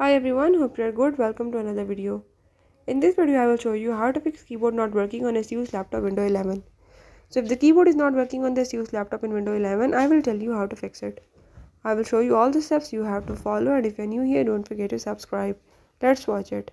Hi everyone, hope you are good. Welcome to another video. In this video, I will show you how to fix keyboard not working on ASUS laptop Windows 11. So if the keyboard is not working on the ASUS laptop in Windows 11, I will tell you how to fix it. I will show you all the steps you have to follow and if you're new here, don't forget to subscribe. Let's watch it.